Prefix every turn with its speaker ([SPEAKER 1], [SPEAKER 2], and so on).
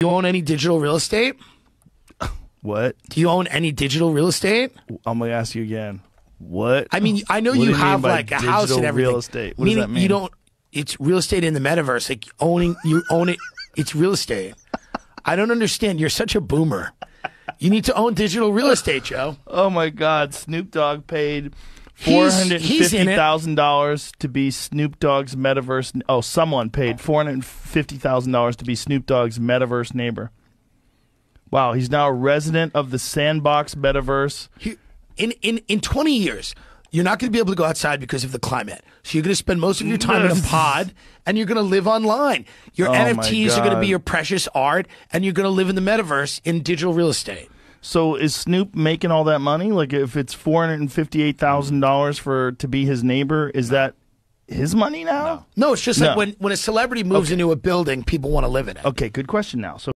[SPEAKER 1] you own any digital real estate?
[SPEAKER 2] What?
[SPEAKER 1] Do you own any digital real estate?
[SPEAKER 2] I'm gonna ask you again. What?
[SPEAKER 1] I mean, I know
[SPEAKER 2] What
[SPEAKER 1] you
[SPEAKER 2] you
[SPEAKER 1] have
[SPEAKER 2] by
[SPEAKER 1] like a house and everything.
[SPEAKER 2] real estate? What does that mean?
[SPEAKER 1] you don't. It's real estate in the metaverse. Like owning, you own it. It's real estate. I don't understand. You're such a boomer. You need to own digital real estate, Joe.
[SPEAKER 2] Oh my God! Snoop Dogg paid four
[SPEAKER 1] He's-
[SPEAKER 2] hundred
[SPEAKER 1] he's in
[SPEAKER 2] fifty
[SPEAKER 1] it.
[SPEAKER 2] thousand dollars to be Snoop Dogg's metaverse. Oh, someone paid four hundred fifty thousand dollars to be Snoop Dogg's metaverse neighbor. Wow, he's now a resident of the Sandbox metaverse.
[SPEAKER 1] He- In in in 20 years, you're not going to be able to go outside because of the climate. So you're going to spend most of your time in a pod, and you're going to live online. Your
[SPEAKER 2] Oh,
[SPEAKER 1] NFTs are going to be your precious art, and you're going to live in the metaverse in digital real estate.
[SPEAKER 2] So is Snoop making all that money? Like, if it's four hundred and fifty-eight thousand dollars for to be his neighbor, is that his money now?
[SPEAKER 1] No, it's just like
[SPEAKER 2] No.
[SPEAKER 1] when when a celebrity moves into a building, people want to live in it.
[SPEAKER 2] Okay, good question now. So